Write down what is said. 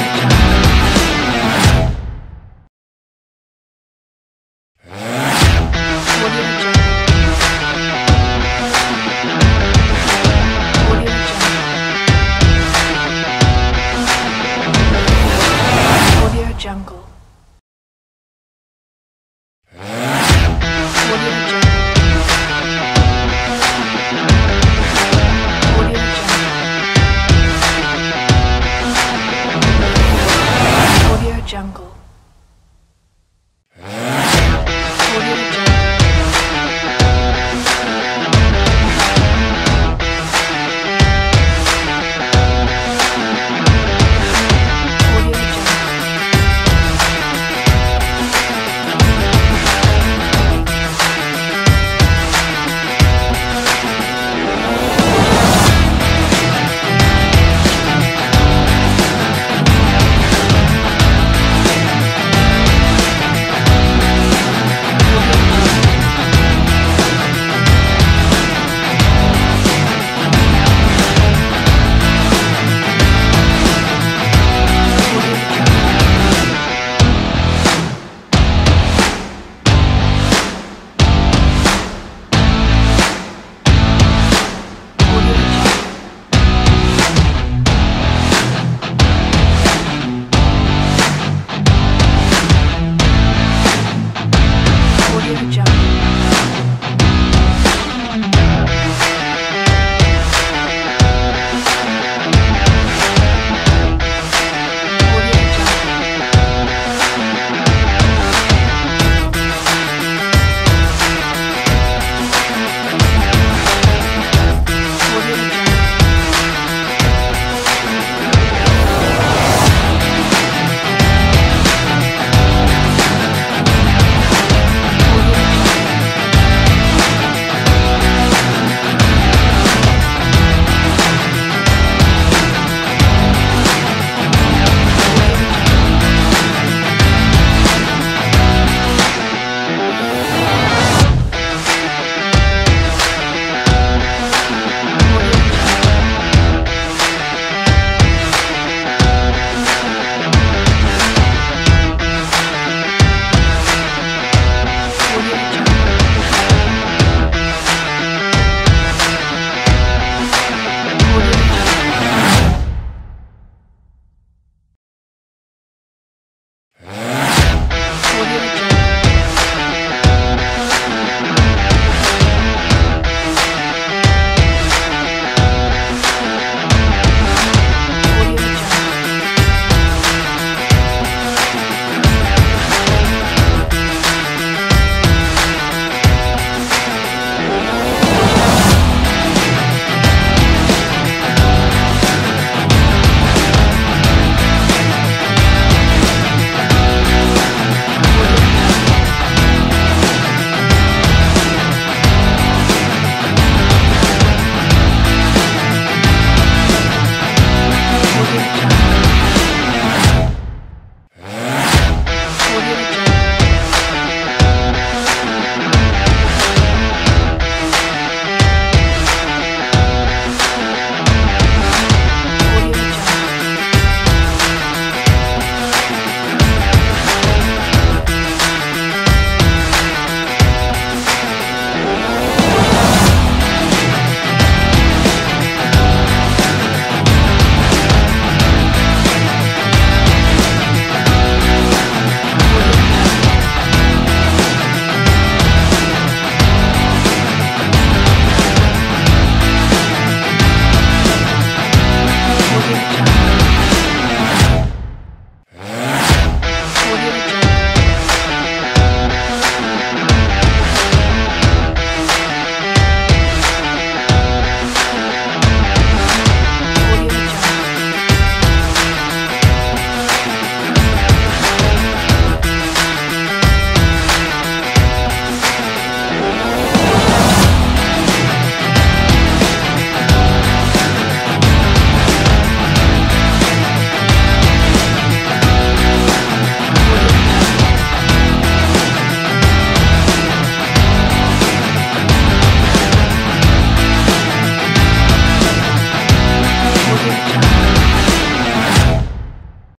Yeah. jungle.